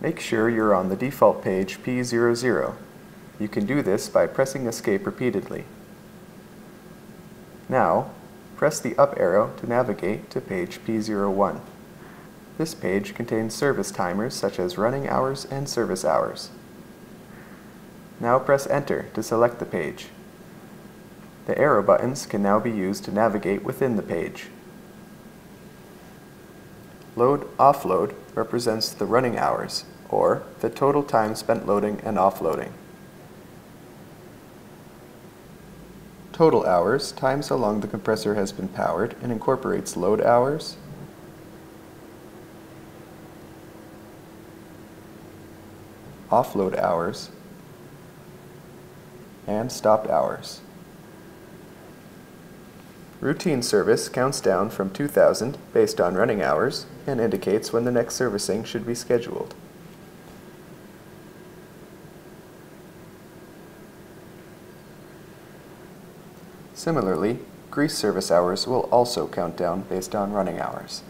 Make sure you're on the default page P00. You can do this by pressing Escape repeatedly. Now, press the up arrow to navigate to page P01. This page contains service timers such as running hours and service hours. Now press Enter to select the page. The arrow buttons can now be used to navigate within the page. Load Offload represents the running hours, or the total time spent loading and offloading. Total hours times how long the compressor has been powered and incorporates load hours, offload hours, and stopped hours. Routine service counts down from 2000 based on running hours and indicates when the next servicing should be scheduled. Similarly, grease service hours will also count down based on running hours.